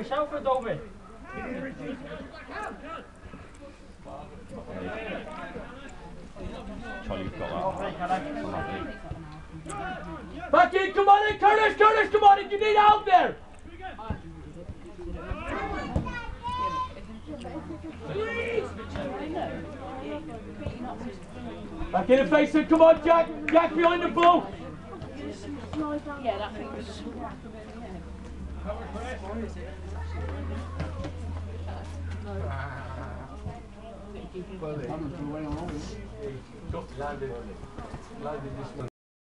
yourself for Dolby. Charlie, you've got that. Back in, come on in, Curtis, Curtis, come on in, you need help there. Back in and face it, come on, Jack, Jack behind the ball. Yeah, that thing was. Joder. Vamos, tú,